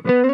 Mm-hmm.